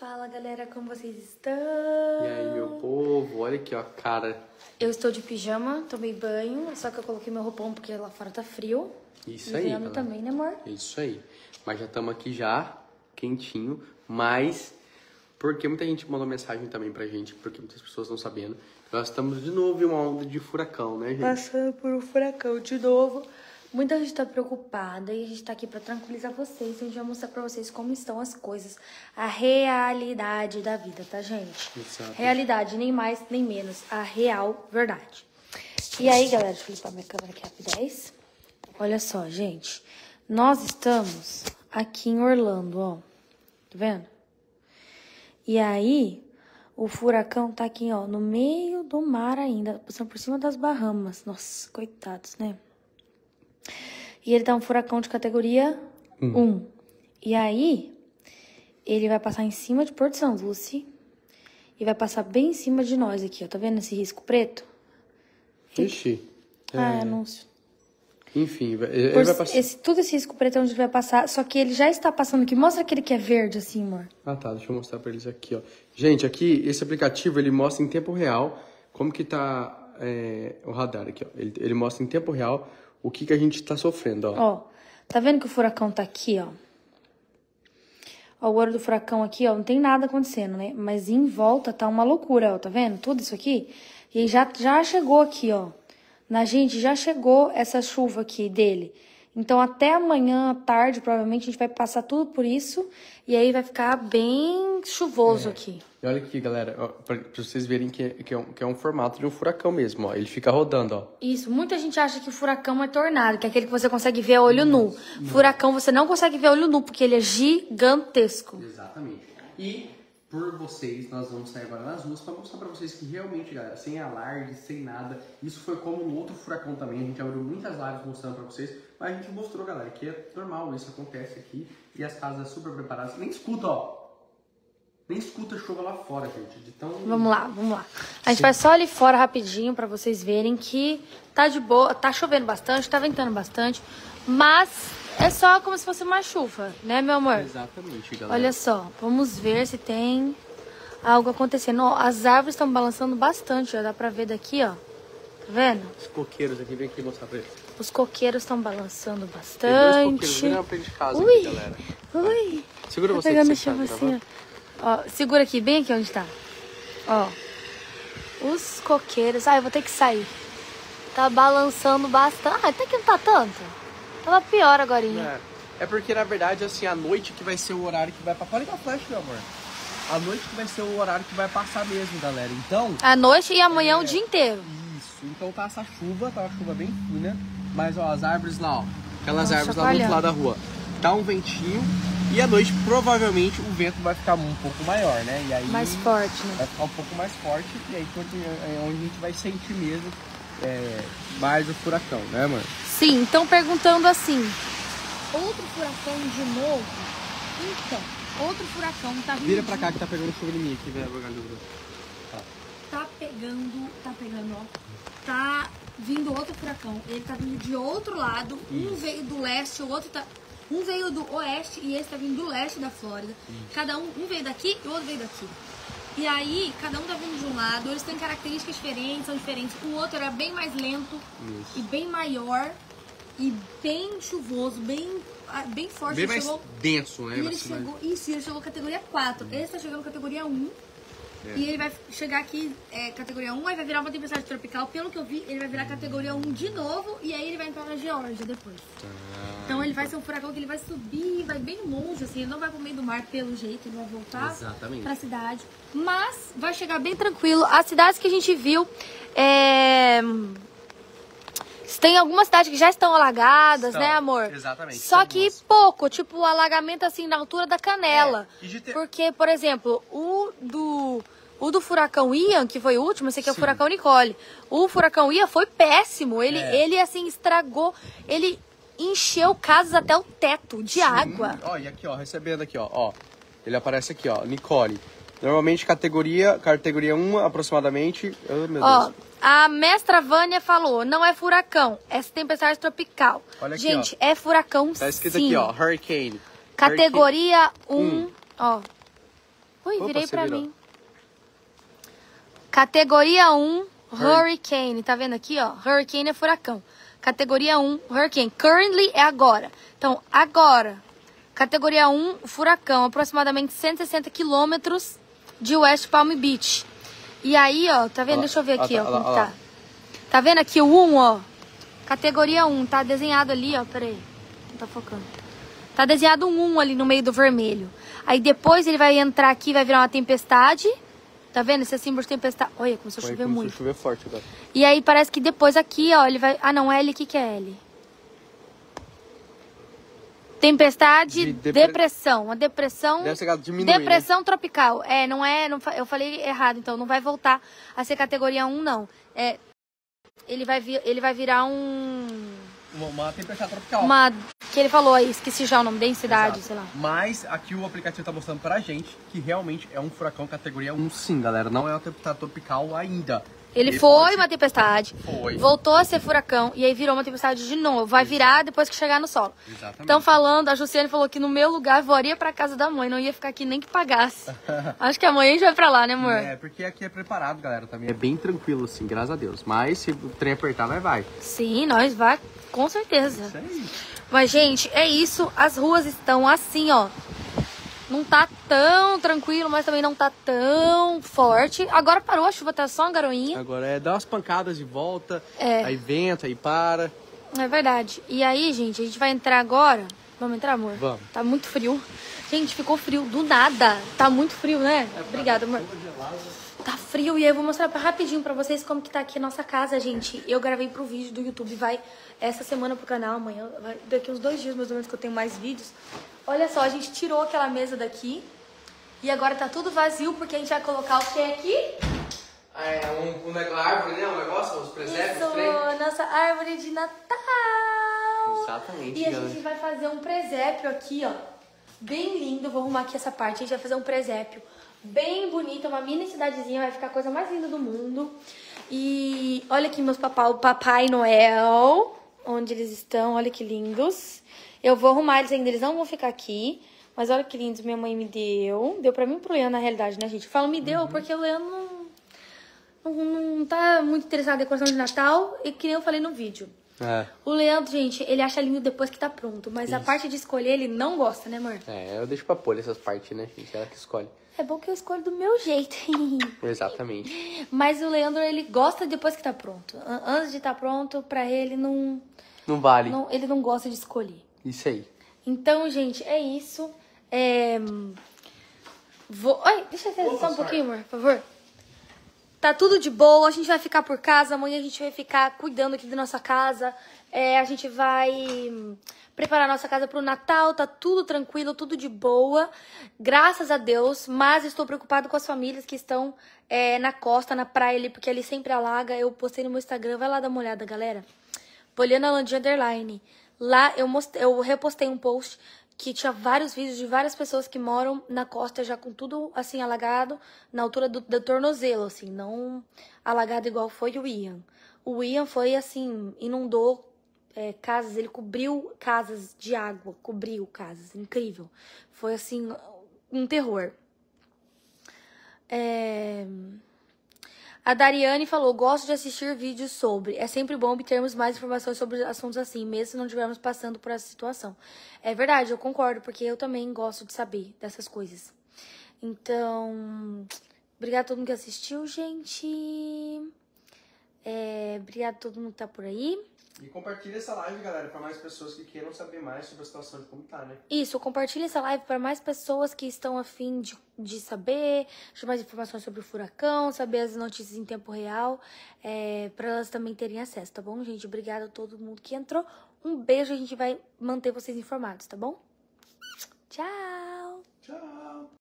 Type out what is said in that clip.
Fala galera, como vocês estão? E aí, meu povo, olha aqui, ó, cara. Eu estou de pijama, tomei banho, só que eu coloquei meu roupão porque lá fora tá frio. Isso aí, Inverno galera. também, né amor? Isso aí. Mas já estamos aqui já, quentinho, mas porque muita gente mandou mensagem também pra gente, porque muitas pessoas não sabendo. Nós estamos de novo em uma onda de furacão, né, gente? Passando por um furacão de novo. Muita gente tá preocupada e a gente tá aqui pra tranquilizar vocês. A gente vai mostrar pra vocês como estão as coisas. A realidade da vida, tá, gente? Exato. Realidade, nem mais nem menos. A real verdade. E aí, galera, deixa eu limpar minha câmera aqui rapidez. Olha só, gente. Nós estamos aqui em Orlando, ó. Tá vendo? E aí, o furacão tá aqui, ó, no meio do mar ainda, passando por cima das Bahamas. Nossa, coitados, né? E ele tá um furacão de categoria 1. E aí, ele vai passar em cima de Porto São Lucie e vai passar bem em cima de nós aqui, ó. Tá vendo esse risco preto? Ixi. Ah, é anúncio. Enfim, ele Por- vai passar. esse, todo esse risco preto é onde ele vai passar, só que ele já está passando aqui. Mostra aquele que é verde, assim, amor. Ah, tá. Deixa eu mostrar pra eles aqui, ó. Gente, aqui, esse aplicativo, ele mostra em tempo real como que tá é, o radar aqui, ó. Ele, ele mostra em tempo real o que que a gente tá sofrendo, ó. Ó, tá vendo que o furacão tá aqui, ó? Ó, o olho do furacão aqui, ó, não tem nada acontecendo, né? Mas em volta tá uma loucura, ó, tá vendo? Tudo isso aqui. E já, já chegou aqui, ó. Na gente já chegou essa chuva aqui dele. Então até amanhã à tarde, provavelmente, a gente vai passar tudo por isso. E aí vai ficar bem chuvoso aqui. E olha aqui, galera, pra vocês verem que, é- que, é um, que é um formato de um furacão mesmo, ó. Ele fica rodando, ó. Isso, muita gente acha que o furacão é tornado, que é aquele que você consegue ver a olho nu. Furacão você não consegue ver a olho nu, porque ele é gigantesco. Exatamente. E por vocês, nós vamos sair agora nas ruas para mostrar para vocês que realmente, galera, sem alarde, sem nada, isso foi como no outro furacão também. A gente abriu muitas lives mostrando para vocês, mas a gente mostrou, galera, que é normal, isso acontece aqui e as casas super preparadas. Nem escuta, ó. Nem escuta chuva lá fora, gente. De tão... Vamos lá, vamos lá. A gente vai só ali fora rapidinho pra vocês verem que tá de boa, tá chovendo bastante, tá ventando bastante, mas é só como se fosse uma chuva, né, meu amor? Exatamente, galera. Olha só, vamos ver se tem algo acontecendo. Ó, as árvores estão balançando bastante, ó, dá pra ver daqui, ó. Tá vendo? Os coqueiros aqui, vem aqui mostrar pra eles. Os coqueiros estão balançando Tem dois bastante. coqueiros bem na frente de casa Ui. aqui, galera. Ui. Segura Tá você pegando chuva assim, ó. Ó, segura aqui, bem aqui onde tá. Ó. Os coqueiros. Ai, eu vou ter que sair. Tá balançando bastante. Ah, até que não tá tanto. Tava pior agora. É, é porque, na verdade, assim, a noite que vai ser o horário que vai... pa- Pode ligar o flash, meu amor. A noite que vai ser o horário que vai passar mesmo, galera. Então, À noite e amanhã É. o dia inteiro. isso. Então tá essa chuva, tá uma chuva bem fina. Mas, ó, as árvores lá, ó. Aquelas Tão árvores lá do outro lado da rua. Tá um ventinho. E à noite, provavelmente, o vento vai ficar um pouco maior, né? E aí... Mais forte, né? Vai ficar um pouco mais forte. E aí, quando- é onde a gente vai sentir mesmo é, mais o furacão, né, mano? Sim, então perguntando assim. Outro furacão de novo? Então, outro furacão tá vindo. Vira pra cá que tá pegando chuva em mim aqui, velho. Tá pegando, tá pegando, ó. Tá vindo outro furacão. Ele tá vindo de outro lado. Um veio do leste, o outro tá. Um veio do oeste e esse tá vindo do leste da Flórida. Cada um, um veio daqui e o outro veio daqui. E aí, cada um tá vindo de um lado, eles têm características diferentes, são diferentes. O outro era bem mais lento Isso. e bem maior e bem chuvoso, bem, ah, bem forte. Bem Ele mais chegou- denso, né? e ele chegou, isso, ele chegou categoria 4. Esse tá chegando categoria 1. É. E ele vai chegar aqui, é, categoria 1, aí vai virar uma tempestade tropical. Pelo que eu vi, ele vai virar categoria 1 de novo. E aí ele vai entrar na Geórgia depois. Ah, Então ele vai ser um furacão que ele vai subir, vai bem longe, assim. Ele não vai pro meio do mar pelo jeito, ele vai voltar Exatamente. pra cidade. Mas vai chegar bem tranquilo. As cidades que a gente viu, é... Tem algumas cidades que já estão alagadas, Estão, né, amor? exatamente, Só que duas. pouco, tipo o alagamento assim na altura da canela. É, ter- Porque, por exemplo, o do o do furacão Ian, que foi o último, esse aqui é o Sim. furacão Nicole. O furacão Ian foi péssimo. Ele É. ele assim estragou, ele encheu casas até o teto de água. Ó, e aqui, ó, recebendo aqui, ó, ó. Ele aparece aqui, ó, Nicole. Normalmente categoria, categoria 1 aproximadamente. Oh, Ó, Deus. a mestra Vânia falou, não é furacão, é tempestade tropical. Olha aqui, Gente, é furacão Tá escrito sim. aqui, ó, Hurricane. Categoria 1, Um. ó. Ui, Opa, virei pra virou. mim. Categoria 1, Hurricane. Tá vendo aqui, ó? Hurricane é furacão. Categoria 1, Hurricane. Currently é agora. Então, agora. Categoria 1, furacão. Aproximadamente 160 quilômetros de West Palm Beach. E aí, ó, tá vendo? Ó lá, Deixa eu ver ó, aqui, tá, ó, como tá. lá. Tá vendo aqui o 1, ó? Categoria 1, tá desenhado ali, ó. Pera aí. Não tá focando. Tá desenhado um 1 ali no meio do vermelho. Aí depois ele vai entrar aqui, vai virar uma tempestade. Tá vendo? Esse símbolo de tempestade. Olha, começou a chover se muito. chover forte agora. E aí parece que depois aqui, ó, ele vai. Ah, não, L, o que, que é L? Tempestade, De depre- depressão. Uma depressão. Deve ser diminuir, Depressão tropical. É, não é. Não, eu falei errado, então não vai voltar a ser categoria 1, não. É. Ele vai, vir, ele vai virar um. Uma, uma tempestade tropical. Uma. Que ele falou aí, esqueci já o nome, densidade, Exato. sei lá. Mas aqui o aplicativo tá mostrando pra gente que realmente é um furacão categoria 1 sim, galera. Não é uma tempestade tropical ainda. Ele foi uma tempestade, Foi. voltou a ser furacão e aí virou uma tempestade de novo. Vai virar depois que chegar no solo. Exatamente. Estão falando, a Jussiane falou que no meu lugar voaria pra casa da mãe, não ia ficar aqui nem que pagasse. Acho que amanhã a gente vai pra lá, né, amor? É, porque aqui é preparado, galera, também. É bem tranquilo, assim, graças a Deus. Mas se o trem apertar, nós vai. Sim, nós vai, com certeza. Isso aí. Mas, gente, é isso. As ruas estão assim, ó. Não tá tão tranquilo, mas também não tá tão forte. Agora parou, a chuva tá só uma garoinha. Agora é dar umas pancadas de volta, É. aí venta, aí para. É verdade. E aí, gente, a gente vai entrar agora. Vamos entrar, amor? Vamos. Tá muito frio. Gente, ficou frio do nada. Tá muito frio, né? Obrigada, amor. Tá frio e eu vou mostrar rapidinho pra vocês como que tá aqui a nossa casa, gente. Eu gravei pro vídeo do YouTube, vai essa semana pro canal, amanhã, daqui uns dois dias mais ou menos que eu tenho mais vídeos. Olha só, a gente tirou aquela mesa daqui e agora tá tudo vazio porque a gente vai colocar o que aqui? É um, um árvore, né? Um negócio, os Isso, nossa árvore de Natal. Exatamente, E a gente vai fazer um presépio aqui, ó. Bem lindo. Vou arrumar aqui essa parte. A gente vai fazer um presépio bem bonito. Uma mini cidadezinha. Vai ficar a coisa mais linda do mundo. E olha aqui meus papá, o Papai Noel. Onde eles estão. Olha que lindos. Eu vou arrumar eles ainda. Eles não vão ficar aqui. Mas olha que lindos minha mãe me deu. Deu pra mim e pro Leandro, na realidade, né, gente? Eu falo me deu porque o Leandro não, não, não tá muito interessado na decoração de Natal. E que nem eu falei no vídeo. É. O Leandro, gente, ele acha lindo depois que tá pronto. Mas a parte de escolher, ele não gosta, né, amor? É, eu deixo pra pôr essas partes, né, gente? Ela que escolhe. É bom que eu escolho do meu jeito. Exatamente. Mas o Leandro, ele gosta depois que tá pronto. An- Antes de tá pronto, pra ele, não, Não vale. não, ele não gosta de escolher. Isso aí. Então, gente, é isso. É... Vou... Ai, deixa eu só um pouquinho, amor, por favor. Tá tudo de boa, a gente vai ficar por casa, amanhã a gente vai ficar cuidando aqui da nossa casa. É, a gente vai hum, preparar nossa casa pro Natal, tá tudo tranquilo, tudo de boa. Graças a Deus, mas estou preocupado com as famílias que estão é, na costa, na praia ali, porque ali sempre alaga. Eu postei no meu Instagram, vai lá dar uma olhada, galera. Poliana Landia Underline. Lá eu, mostrei, eu repostei um post que tinha vários vídeos de várias pessoas que moram na costa já com tudo assim alagado, na altura do, do tornozelo, assim, não alagado igual foi o Ian. O Ian foi assim, inundou é, casas, ele cobriu casas de água, cobriu casas, incrível. Foi assim, um terror. É... A Dariane falou: gosto de assistir vídeos sobre. É sempre bom obtermos mais informações sobre assuntos assim, mesmo se não estivermos passando por essa situação. É verdade, eu concordo, porque eu também gosto de saber dessas coisas. Então, obrigada a todo mundo que assistiu, gente. É, obrigada a todo mundo que tá por aí. E compartilha essa live, galera, pra mais pessoas que queiram saber mais sobre a situação de como tá, né? Isso, compartilhe essa live para mais pessoas que estão afim de, de saber, de mais informações sobre o furacão, saber as notícias em tempo real, é, para elas também terem acesso, tá bom, gente? Obrigada a todo mundo que entrou. Um beijo, a gente vai manter vocês informados, tá bom? Tchau! Tchau!